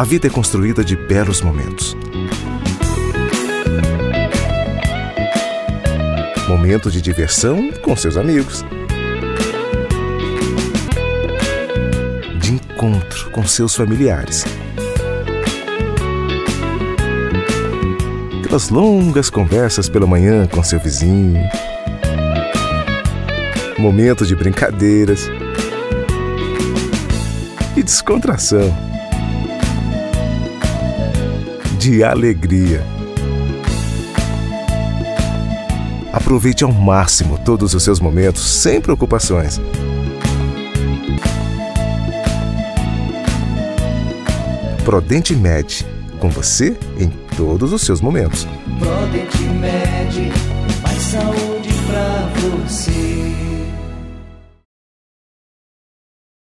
A vida é construída de belos momentos. Momento de diversão com seus amigos. De encontro com seus familiares. Aquelas longas conversas pela manhã com seu vizinho. Momento de brincadeiras e descontração. De alegria. Aproveite ao máximo todos os seus momentos sem preocupações. Prodente Med, com você em todos os seus momentos. Prodente Med,